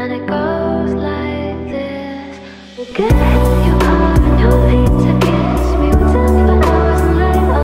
and it goes like this. We'll.